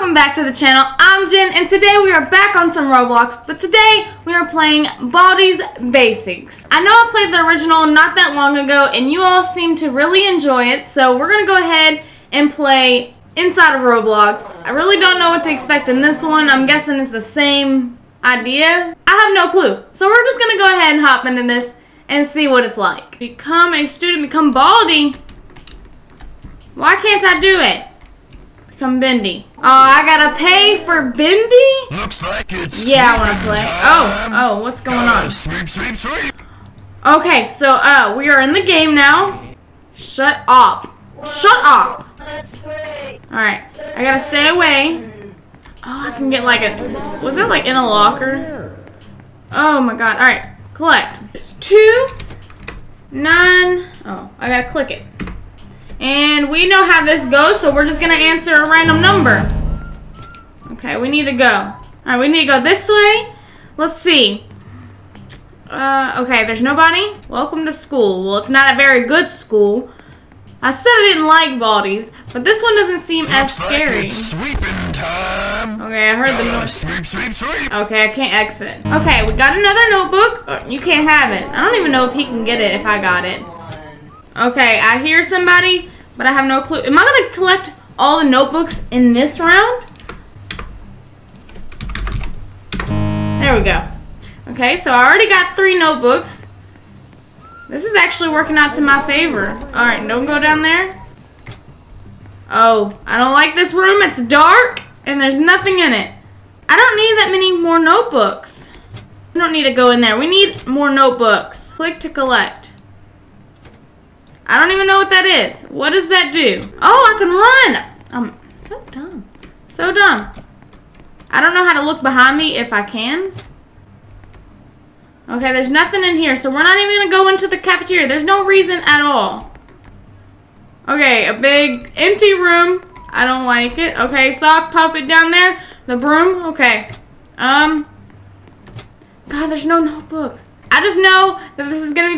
welcome back to the channel. I'm Jen, and today we are back on some Roblox, but today we are playing Baldi's Basics. I know I played the original not that long ago, and you all seem to really enjoy it, so we're going to go ahead and play inside of Roblox. I really don't know what to expect in this one. I'm guessing it's the same idea. I have no clue, so we're just going to go ahead and hop into this and see what it's like. Become a student, become Baldi. Why can't I do it? Become Bendy. Oh, I gotta pay for Bendy? Looks like it's Yeah, I wanna play. time. Oh, oh, what's going Gotta on? Sweep, sweep, sweep. Okay, so uh, we are in the game now. Shut up. Shut up. Alright, I gotta stay away. Oh, I can get like a. Was that like in a locker? Oh my god. Alright, collect. It's two, nine. Oh, I gotta click it. And we know how this goes, so we're just gonna answer a random number. Okay, we need to go. Alright, we need to go this way. Let's see. Uh, okay, there's nobody. Welcome to school. Well, it's not a very good school. I said I didn't like Baldi's, but this one doesn't seem as scary. like sweeping time. Okay, I heard the noise. sweep, sweep, sweep. Okay, I can't exit. Okay, we got another notebook. Uh, You can't have it. I don't even know if he can get it if I got it. Okay, I hear somebody, but I have no clue. Am I gonna collect all the notebooks in this round? There we go. Okay, so I already got three notebooks. This is actually working out to my favor. Alright, don't go down there. Oh, I don't like this room. It's dark and there's nothing in it. I don't need that many more notebooks. We don't need to go in there. We need more notebooks. Click to collect. I don't even know what that is. What does that do? Oh, I can run. I'm so dumb. So dumb. I don't know how to look behind me if I can. Okay, there's nothing in here, so we're not even gonna go into the cafeteria. There's no reason at all. Okay, a big empty room. I don't like it. Okay, sock puppet down there. The broom. Okay. Um. God, there's no notebook. I just know that this is be bad,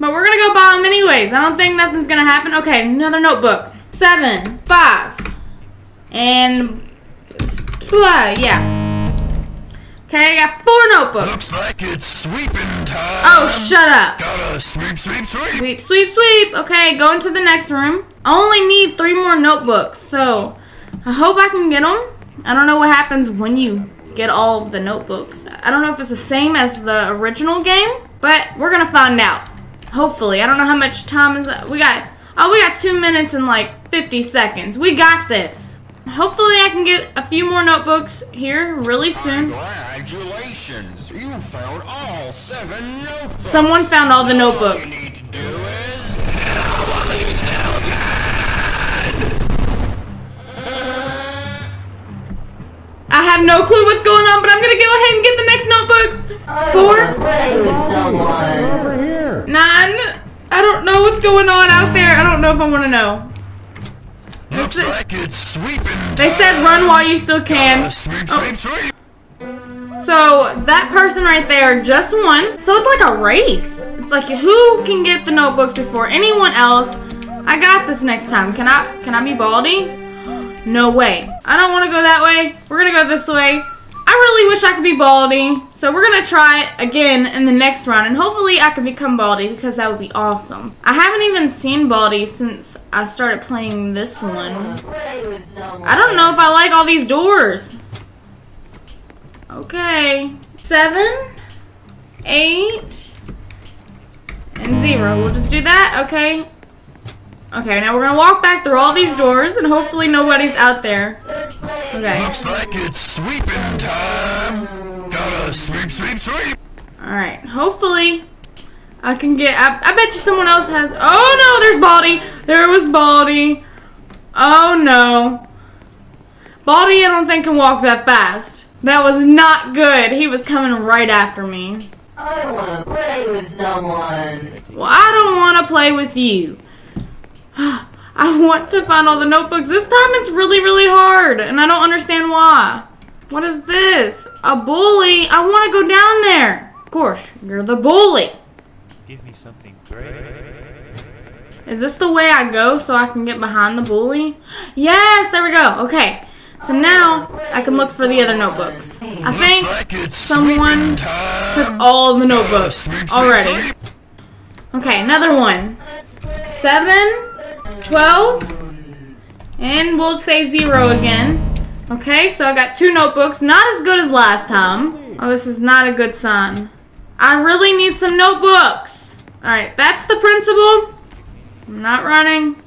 but we're gonna go buy them anyways. I don't think nothing's gonna happen. Okay, another notebook. Seven, five, and blah. Yeah. Okay, I got four notebooks. Looks like it's sweeping time. Oh, shut up. Gotta sweep, sweep, sweep. Sweep, sweep, sweep. Okay, go into the next room. I only need three more notebooks, so I hope I can get them. I don't know what happens when you get all of the notebooks. I don't know if it's the same as the original game, but we're gonna find out. Hopefully, I don't know how much time is. We got. Oh, we got two minutes and like 50 seconds. We got this. Hopefully, I can get a few more notebooks here really soon. Congratulations, you found all seven notebooks. Someone found all the notebooks. need to do is I have no clue what's going on, but I'm gonna go ahead and get the next notebooks. Four, nine. I don't know what's going on out there. I don't know if I want to know. Looks like it's sweeping They said run while you still can. Sweep, Oh. sweep, sweep. So that person right there just won. So it's like a race. It's like who can get the notebooks before anyone else. I got this next time. Can I can I be Baldi? No way. I don't want to go that way. We're gonna go this way. I really wish I could be Baldi. So we're gonna try it again in the next round and hopefully I can become Baldi because that would be awesome. I haven't even seen Baldi since I started playing this one. I don't know if I like all these doors. Okay. Seven, eight, and zero. We'll just do that, okay? Okay, now we're gonna walk back through all these doors and hopefully nobody's out there. Okay. Looks like it's sweeping time. Gotta sweep, sweep, sweep. Alright. Hopefully I can get I, I bet you someone else has Oh no, there's Baldi! There was Baldi. Oh no. Baldi I don't think can walk that fast. That was not good. He was coming right after me. I don't want to play with someone. Well, I don't want to play with you. I want to find all the notebooks. This time it's really, really hard, and I don't understand why. What is this? A bully? I want to go down there. Of course, you're the bully. Give me something great. Is this the way I go so I can get behind the bully? Yes, there we go. Okay. So now I can look for the other notebooks. I think Like someone took all the notebooks Sweep, sweep, already. sweep. Okay, another one. Seven, twelve, and we'll say zero again. Okay, so I got two notebooks. Not as good as last time. Oh, this is not a good sign. I really need some notebooks. Alright, that's the principal. I'm not running.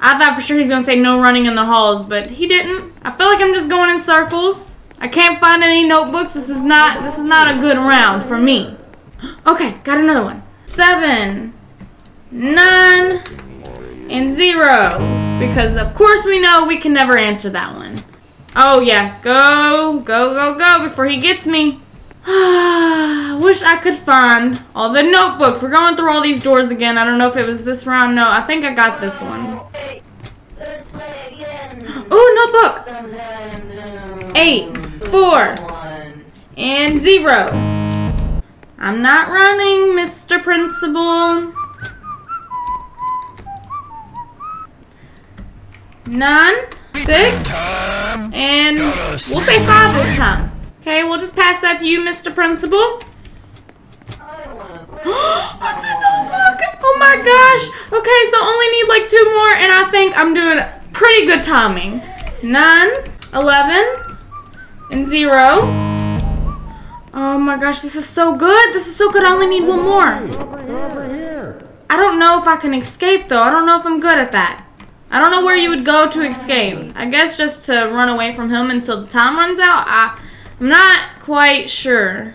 I thought for sure he's gonna say no running in the halls, but he didn't. I feel like I'm just going in circles. I can't find any notebooks. This is not this is not a good round for me. Okay, got another one. Seven, nine, and zero. Because of course we know we can never answer that one. Oh yeah, go, go, go, go before he gets me. Wish I could find all the notebooks. We're going through all these doors again. I don't know if it was this round. No, I think I got this one. Oh, notebook. Eight, four, and zero. I'm not running, Mr. Principal. Nine, six, and we'll say five this time. Okay, we'll just pass up you, Mr. Principal. I wanna play. What's a notebook? Oh my gosh. Okay, so only need like two more, and I think I'm doing pretty good timing. Nine, eleven, and zero. Oh my gosh, this is so good. This is so good. I only need one more. I don't know if I can escape though. I don't know if I'm good at that. I don't know where you would go to escape. I guess just to run away from him until the time runs out. I, I'm not quite sure.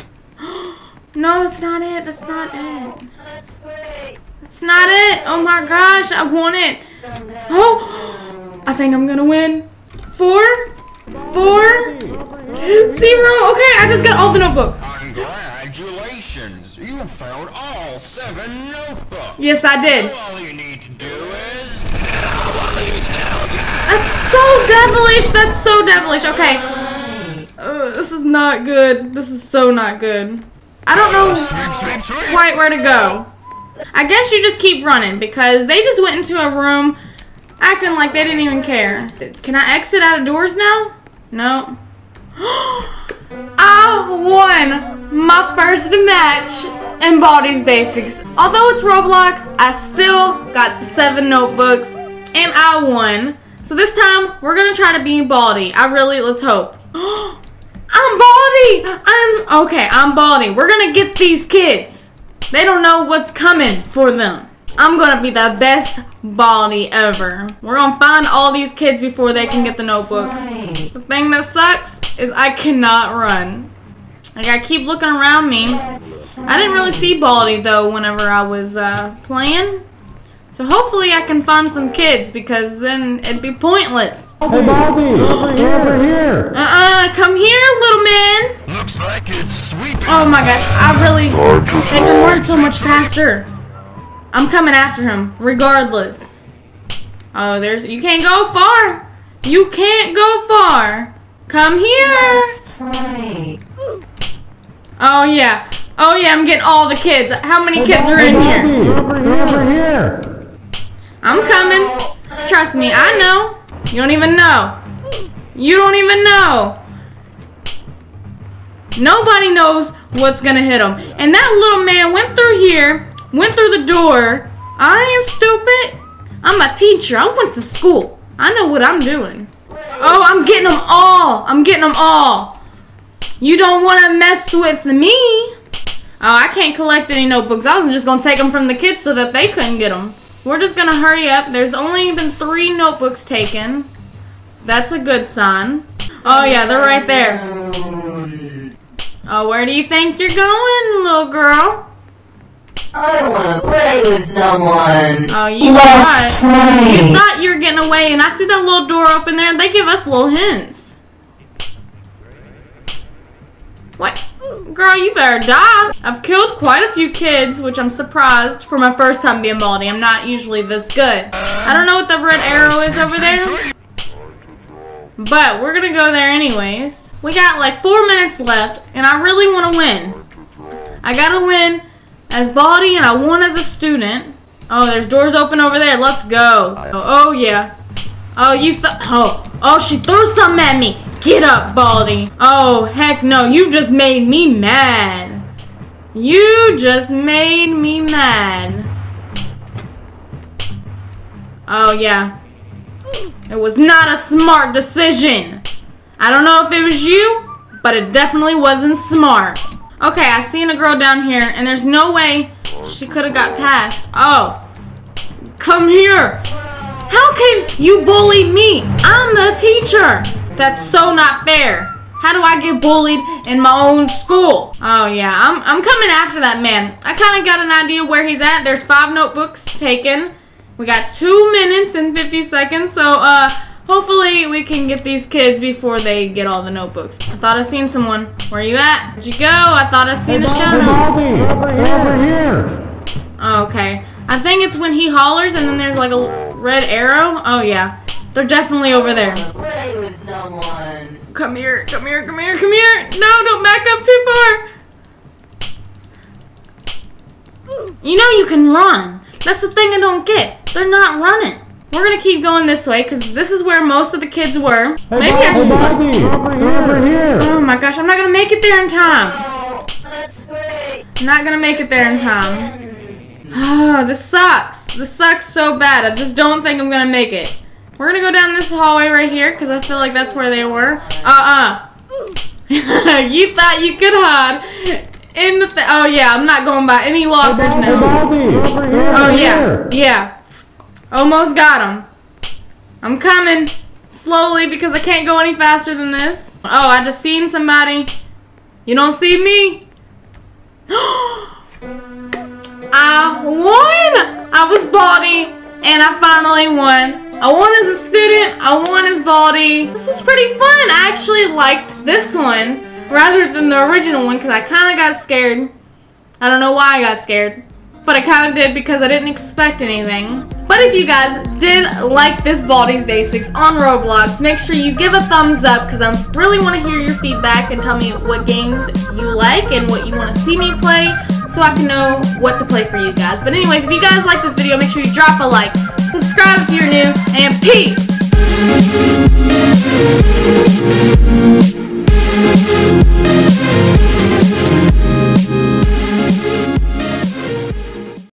no, that's not it. That's not it. That's not it. Oh my gosh, I want it. Oh, I think I'm gonna win. Four, four, zero. Okay, I just got all the notebooks. Congratulations! You found all seven notebooks. Yes, I did. All you need to do is That's so devilish. That's so devilish. Okay. Uh, this is not good. This is so not good. I don't know quite where to go. I guess you just keep running because they just went into a room acting like they didn't even care. Can I exit out of doors now? No. I won my first match in Baldi's Basics. Although it's Roblox, I still got the seven notebooks and I won. So this time we're gonna try to be Baldi. I really let's hope. I'm Baldi! I'm okay, I'm Baldi. We're gonna get these kids. They don't know what's coming for them. I'm gonna be the best Baldi ever. We're gonna find all these kids before they can get the notebook. The thing that sucks is I cannot run. Like I keep looking around me. I didn't really see Baldi, though whenever I was uh, playing. So hopefully I can find some kids because then it'd be pointless. Hey, Baldi! Over here! Over here! Uh-uh, come here, little man. looks like it's sweeping. Oh my gosh, I really they just run so much faster. I'm coming after him, regardless. Oh, there's you can't go far. You can't go far. Come here. Play. Oh yeah. Oh yeah, I'm getting all the kids. How many kids are in here? Over here! Over here! I'm coming. Trust me, I know. You don't even know. You don't even know. Nobody knows what's gonna hit them. And that little man went through here, went through the door. I ain't stupid. I'm a teacher. I went to school. I know what I'm doing. Oh, I'm getting them all. I'm getting them all. You don't want to mess with me. Oh, I can't collect any notebooks. I was just going to take them from the kids so that they couldn't get them. We're just going to hurry up. There's only been three notebooks taken. That's a good sign. Oh, yeah, they're right there. Oh, where do you think you're going, little girl? I don't wanna play with someone. Oh, you Let's thought you thought you were getting away, and I see that little door open there, and they give us little hints. What? Girl, you better die. I've killed quite a few kids, which I'm surprised for my first time being Baldi. I'm not usually this good. I don't know what the red arrow is over there, but we're gonna go there anyways. We got like four minutes left, and I really want to win. I gotta win as Baldi, and I won as a student. Oh, there's doors open over there. Let's go. Oh, oh, yeah. Oh, you oh, oh, she threw something at me. Get up, Baldi. Oh, heck no, you just made me mad. You just made me mad. Oh, yeah. It was not a smart decision. I don't know if it was you, but it definitely wasn't smart. Okay, I seen a girl down here, and there's no way she could have got past. Oh, come here. How can you bully me? I'm the teacher. That's so not fair. How do I get bullied in my own school? Oh yeah, I'm, I'm coming after that man. I kind of got an idea where he's at. There's five notebooks taken. We got two minutes and 50 seconds, so uh, hopefully we can get these kids before they get all the notebooks. I thought I seen someone. Where you at? Where'd you go? I thought I seen a shadow. Baldi, over here. Oh, okay. I think it's when he hollers and then there's like a red arrow. Oh yeah, they're definitely over there. Play with someone. Come here, come here, come here, come here. No, don't back up too far. You know you can run. That's the thing I don't get. They're not running. We're gonna keep going this way because this is where most of the kids were. Maybe I should. Baldi, over here. Oh my gosh, I'm not gonna make it there in time. I'm not gonna make it there in time. Oh, this sucks. This sucks so bad. I just don't think I'm gonna make it. We're gonna go down this hallway right here because I feel like that's where they were. Uh-uh. you thought you could hide in the th- Oh yeah, I'm not going by any lockers Hey, now. Baldi, over here. Oh yeah, yeah. Almost got him. I'm coming slowly because I can't go any faster than this. Oh, I just seen somebody. You don't see me? I won! I was Baldi, and I finally won. I won as a student, I won as Baldi. This was pretty fun. I actually liked this one rather than the original one because I kind of got scared. I don't know why I got scared, but I kind of did because I didn't expect anything. But if you guys did like this Baldi's Basics on Roblox, make sure you give a thumbs up because I really want to hear your feedback and tell me what games you like and what you want to see me play so I can know what to play for you guys. But anyways, if you guys like this video, make sure you drop a like, subscribe if you're new, and peace!